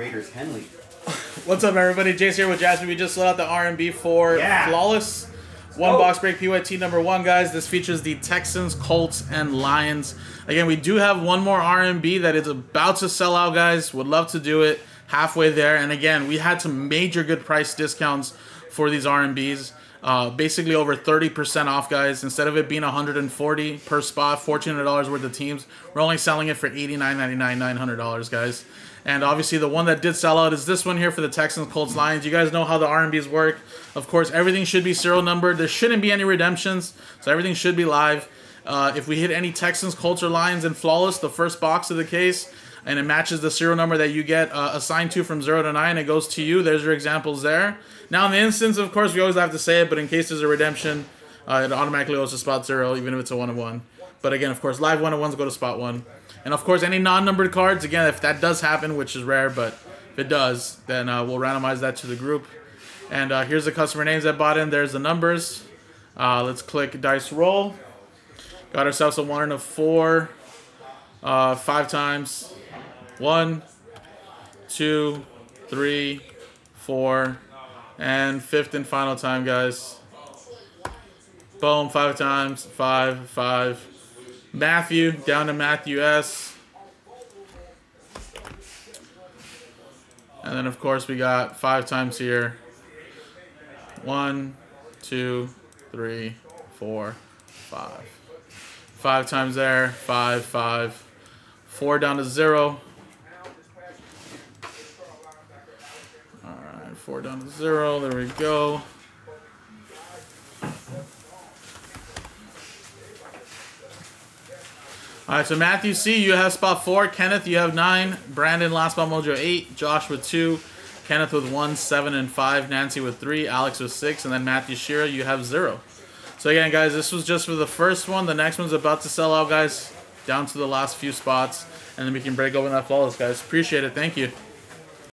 Raiders Henley. What's up, everybody? Jace here with Jasmine. We just let out the RNB for Yeah. Flawless. One Oh. box break PYT number one, guys. This features the Texans, Colts, and Lions. Again, we do have one more RNB that is about to sell out, guys. Would love to do it halfway there. And again, we had some major good price discounts for these RNBs. Uh, basically over 30% off, guys. Instead of it being 140 per spot, $1,400 worth of teams, we're only selling it for $89.99, $900, guys. And obviously, the one that did sell out is this one here for the Texans, Colts, Lions. You guys know how the RNBs work. Of course, everything should be serial numbered. There shouldn't be any redemptions, so everything should be live. Uh, if we hit any Texans, Colts, or Lions in Flawless, the first box of the case, and it matches the serial number that you get uh, assigned to from 0 to 9, it goes to you. There's your examples there. Now, in the instance, of course, we always have to say it, but in case there's a redemption, uh, it automatically goes to spot 0, even if it's a 1 of 1. But again, of course, live 1 of 1s go to spot 1. And of course, any non-numbered cards, again, if that does happen, which is rare, but if it does, then uh, we'll randomize that to the group. And uh, here's the customer names that bought in. There's the numbers. Uh, let's click dice roll. Got ourselves a one and a four. Uh, five times. One, two, three, four, and fifth and final time, guys. Boom, five times. Five, five. Matthew, down to Matthew S. And then, of course, we got five times here. One, two, three, four, five. Five times there. Five, five. Four down to zero. Alright, four down to zero. There we go. All right, so Matthew C, you have spot four. Kenneth, you have nine. Brandon, last spot mojo eight. Josh with two. Kenneth with one, seven, and five. Nancy with three. Alex with six, and then Matthew Shira, you have zero. So again, guys, this was just for the first one. The next one's about to sell out, guys. Down to the last few spots, and then we can break open that flawless, guys. Appreciate it. Thank you.